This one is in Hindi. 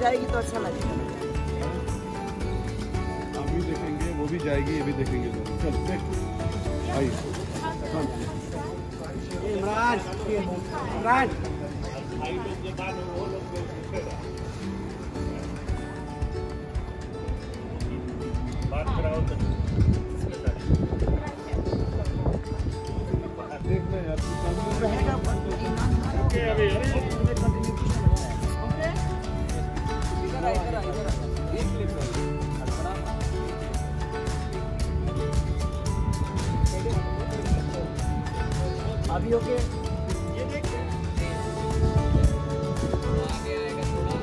जाएगी तो अच्छा लगेगा। हम देखेंगे वो भी जाएगी ये भी देखेंगे चल भाई इमरान इमरान। बात कराओ तो। अभी ओके ये देखिए आगे आएगा थोड़ा